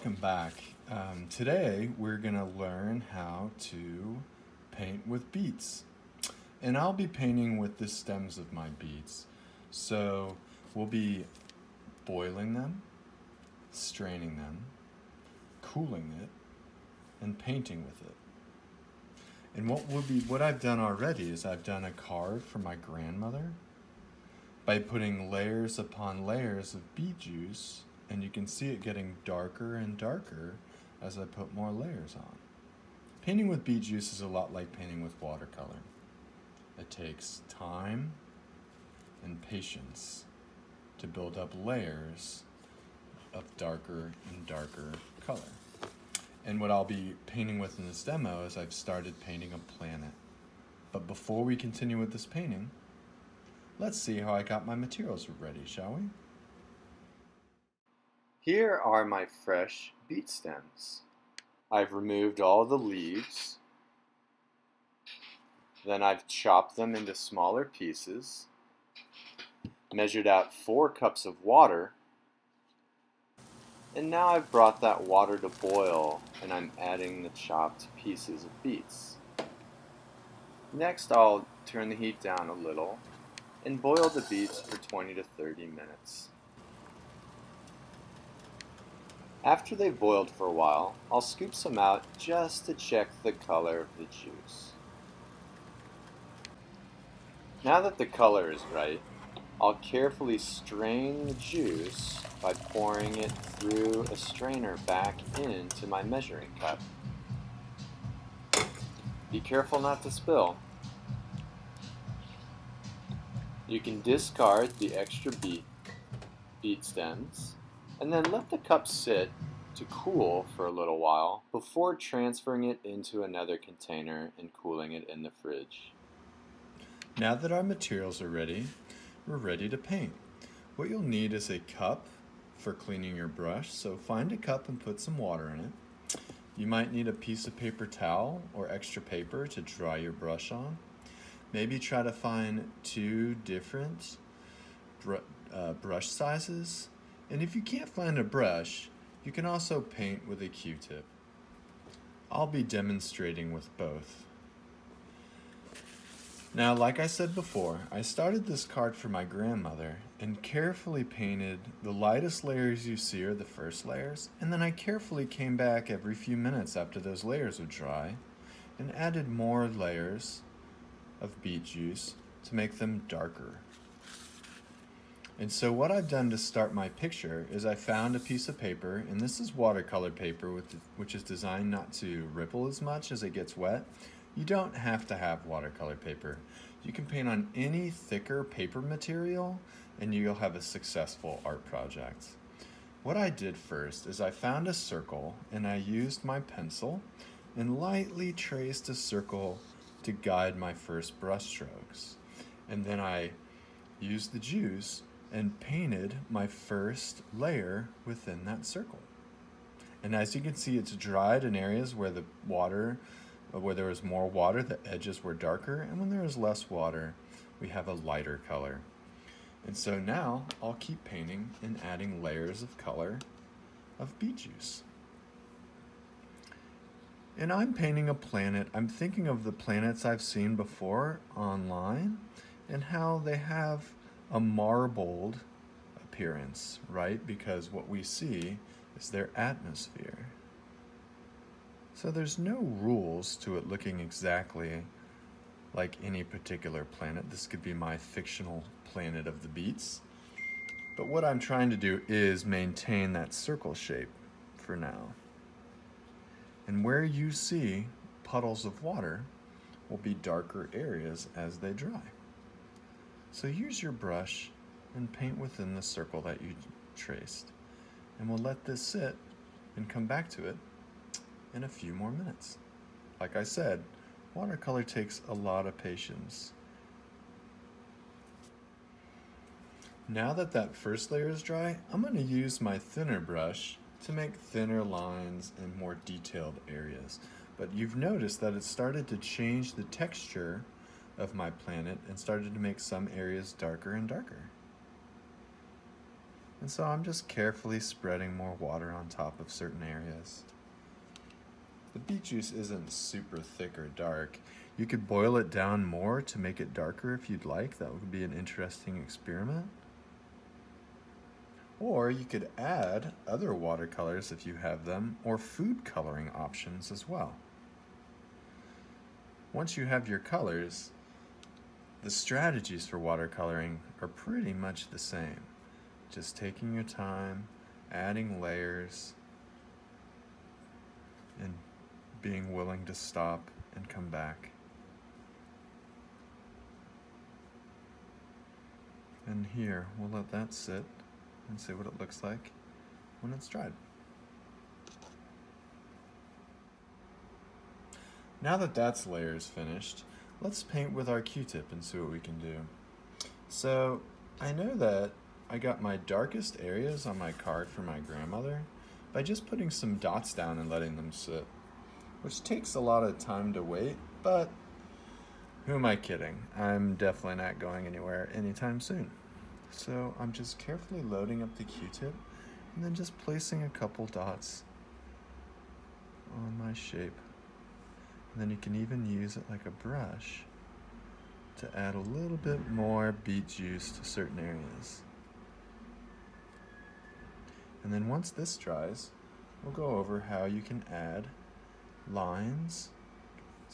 welcome back. Um, today we're going to learn how to paint with beets. And I'll be painting with the stems of my beets. So we'll be boiling them, straining them, cooling it, and painting with it. And what will be what I've done already is I've done a card for my grandmother by putting layers upon layers of beet juice and you can see it getting darker and darker as I put more layers on. Painting with beet juice is a lot like painting with watercolor. It takes time and patience to build up layers of darker and darker color. And what I'll be painting with in this demo is I've started painting a planet. But before we continue with this painting, let's see how I got my materials ready, shall we? Here are my fresh beet stems. I've removed all the leaves. Then I've chopped them into smaller pieces, measured out four cups of water, and now I've brought that water to boil and I'm adding the chopped pieces of beets. Next I'll turn the heat down a little and boil the beets for 20 to 30 minutes. After they've boiled for a while, I'll scoop some out just to check the color of the juice. Now that the color is right, I'll carefully strain the juice by pouring it through a strainer back into my measuring cup. Be careful not to spill. You can discard the extra beet, beet stems and then let the cup sit to cool for a little while before transferring it into another container and cooling it in the fridge. Now that our materials are ready, we're ready to paint. What you'll need is a cup for cleaning your brush, so find a cup and put some water in it. You might need a piece of paper towel or extra paper to dry your brush on. Maybe try to find two different br uh, brush sizes and if you can't find a brush, you can also paint with a Q-tip. I'll be demonstrating with both. Now, like I said before, I started this card for my grandmother and carefully painted the lightest layers you see are the first layers, and then I carefully came back every few minutes after those layers would dry and added more layers of beet juice to make them darker. And so what I've done to start my picture is I found a piece of paper, and this is watercolor paper, which is designed not to ripple as much as it gets wet. You don't have to have watercolor paper. You can paint on any thicker paper material, and you'll have a successful art project. What I did first is I found a circle, and I used my pencil and lightly traced a circle to guide my first brush strokes. And then I used the juice and painted my first layer within that circle. And as you can see, it's dried in areas where the water, where there was more water, the edges were darker, and when there is less water, we have a lighter color. And so now I'll keep painting and adding layers of color of beet juice. And I'm painting a planet. I'm thinking of the planets I've seen before online and how they have a marbled appearance, right? Because what we see is their atmosphere. So there's no rules to it looking exactly like any particular planet. This could be my fictional planet of the beets. But what I'm trying to do is maintain that circle shape for now. And where you see puddles of water will be darker areas as they dry. So use your brush and paint within the circle that you traced. And we'll let this sit and come back to it in a few more minutes. Like I said, watercolor takes a lot of patience. Now that that first layer is dry, I'm going to use my thinner brush to make thinner lines and more detailed areas. But you've noticed that it started to change the texture of my planet and started to make some areas darker and darker. And so I'm just carefully spreading more water on top of certain areas. The beet juice isn't super thick or dark. You could boil it down more to make it darker if you'd like. That would be an interesting experiment. Or you could add other watercolors if you have them, or food coloring options as well. Once you have your colors, the strategies for watercoloring are pretty much the same. Just taking your time, adding layers, and being willing to stop and come back. And here, we'll let that sit and see what it looks like when it's dried. Now that that's layers finished, let's paint with our Q-tip and see what we can do. So I know that I got my darkest areas on my card for my grandmother by just putting some dots down and letting them sit, which takes a lot of time to wait, but who am I kidding? I'm definitely not going anywhere anytime soon. So I'm just carefully loading up the Q-tip and then just placing a couple dots on my shape. And then you can even use it like a brush to add a little bit more beet juice to certain areas. And then once this dries, we'll go over how you can add lines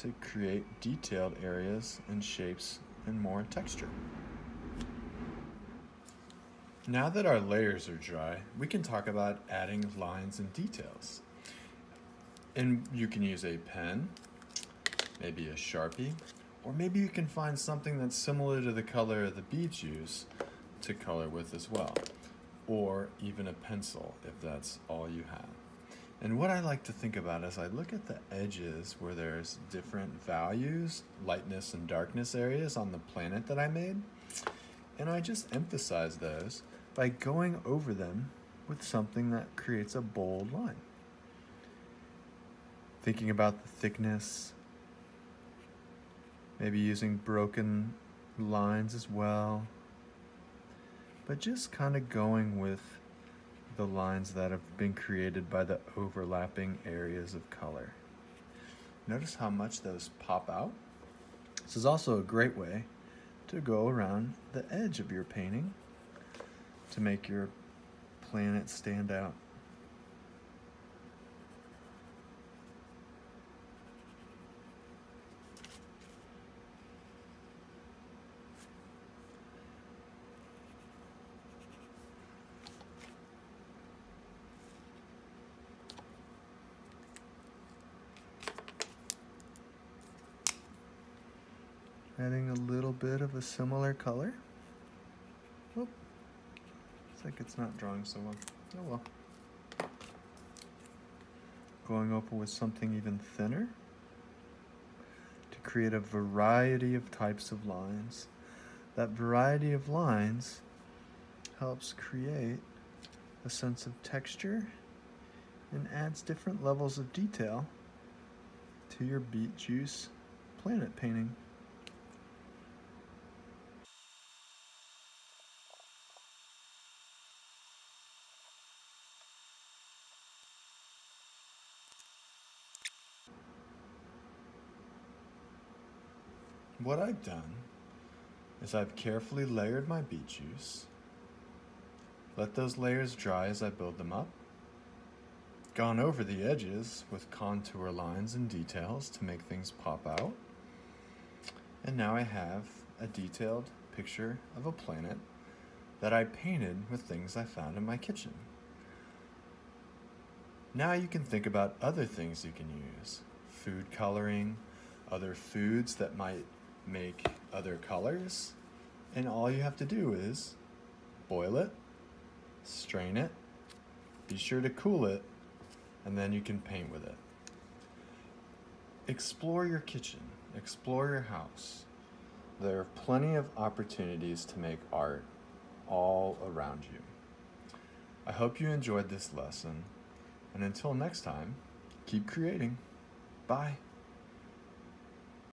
to create detailed areas and shapes and more texture. Now that our layers are dry, we can talk about adding lines and details. And you can use a pen, maybe a Sharpie, or maybe you can find something that's similar to the color of the beet juice to color with as well, or even a pencil if that's all you have. And what I like to think about is I look at the edges where there's different values, lightness and darkness areas on the planet that I made, and I just emphasize those by going over them with something that creates a bold line. Thinking about the thickness, maybe using broken lines as well, but just kind of going with the lines that have been created by the overlapping areas of color. Notice how much those pop out. This is also a great way to go around the edge of your painting to make your planet stand out. Adding a little bit of a similar color. Oh, Whoop. It's like it's not drawing so well. Oh well. Going over with something even thinner to create a variety of types of lines. That variety of lines helps create a sense of texture and adds different levels of detail to your beet juice planet painting. What I've done is I've carefully layered my beet juice, let those layers dry as I build them up, gone over the edges with contour lines and details to make things pop out, and now I have a detailed picture of a planet that I painted with things I found in my kitchen. Now you can think about other things you can use. Food coloring, other foods that might make other colors. And all you have to do is boil it, strain it, be sure to cool it, and then you can paint with it. Explore your kitchen, explore your house. There are plenty of opportunities to make art all around you. I hope you enjoyed this lesson, and until next time, keep creating. Bye.